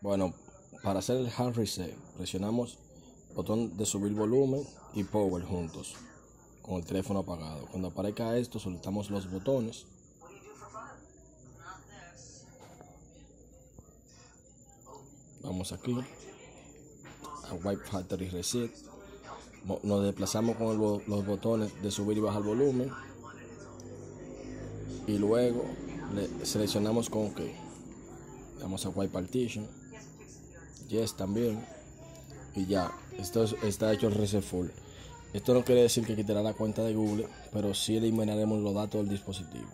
Bueno, para hacer el hard reset, presionamos botón de subir volumen y power juntos con el teléfono apagado. Cuando aparezca esto, soltamos los botones. Vamos aquí a Wipe Factory Reset. Nos desplazamos con los botones de subir y bajar volumen. Y luego le seleccionamos con OK. Vamos a Wipe Partition. Yes también. Y ya, esto está hecho el reset. Esto no quiere decir que quitará la cuenta de Google, pero sí eliminaremos los datos del dispositivo.